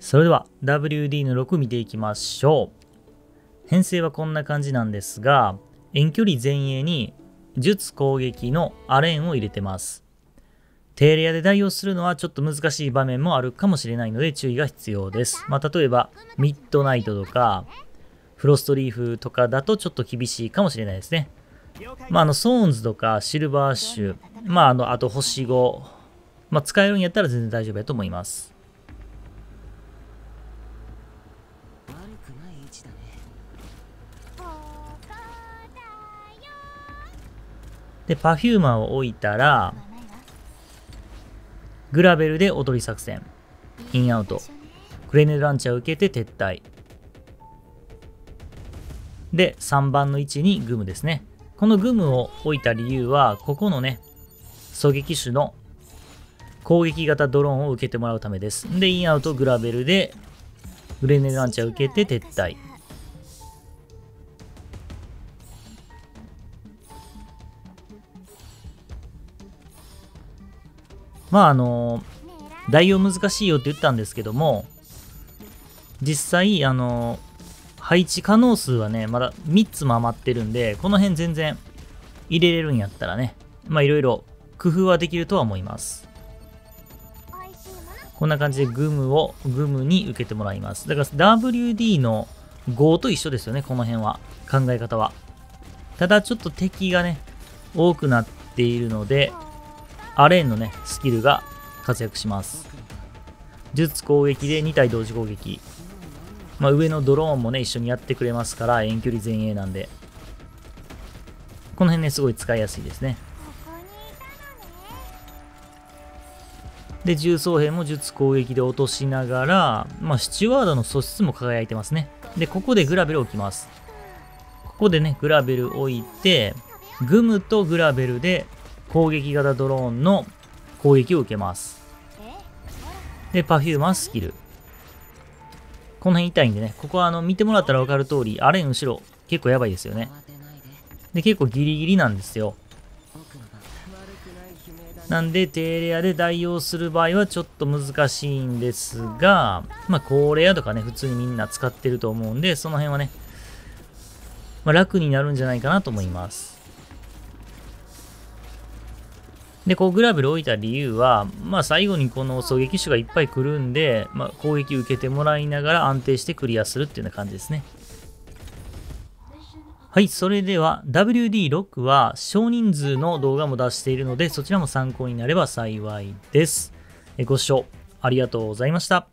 それでは WD の6見ていきましょう。編成はこんな感じなんですが、遠距離前衛に術攻撃のアレンを入れてます。低レアで代用するのはちょっと難しい場面もあるかもしれないので注意が必要です。まあ、例えば、ミッドナイトとか、フロストリーフとかだとちょっと厳しいかもしれないですね。まあ、あの、ソーンズとかシルバーシュ、まあ、あの、あと星5、まあ、使えるんやったら全然大丈夫やと思います。で、パフューマーを置いたら、グラベルで踊り作戦。インアウト。グレネードランチャーを受けて撤退。で、3番の位置にグムですね。このグムを置いた理由は、ここのね、狙撃手の攻撃型ドローンを受けてもらうためです。で、インアウトグラベルでグレネランチャー受けて撤退。まああの、代用難しいよって言ったんですけども、実際、あの、配置可能数はね、まだ3つも余ってるんで、この辺全然入れれるんやったらね、まあいろいろ工夫はできるとは思います。こんな感じでグムをグムに受けてもらいます。だから WD の5と一緒ですよね、この辺は。考え方は。ただちょっと敵がね、多くなっているので、アレーンのね、スキルが活躍します。術攻撃で2体同時攻撃。まあ、上のドローンもね、一緒にやってくれますから、遠距離前衛なんで。この辺ね、すごい使いやすいですね。で、重装兵も術攻撃で落としながら、まあ、スチュワードの素質も輝いてますね。で、ここでグラベル置きます。ここでね、グラベル置いて、グムとグラベルで攻撃型ドローンの攻撃を受けます。で、パフューマンスキル。この辺痛いんでね、ここはあの見てもらったら分かる通り、あれ後ろ結構やばいですよね。で、結構ギリギリなんですよ。なんで、低レアで代用する場合はちょっと難しいんですが、まあ、高レアとかね、普通にみんな使ってると思うんで、その辺はね、まあ、楽になるんじゃないかなと思います。で、こうグラベル置いた理由は、まあ最後にこの狙撃手がいっぱい来るんで、まあ攻撃受けてもらいながら安定してクリアするっていうような感じですね。はい、それでは WD6 は少人数の動画も出しているので、そちらも参考になれば幸いです。ご視聴ありがとうございました。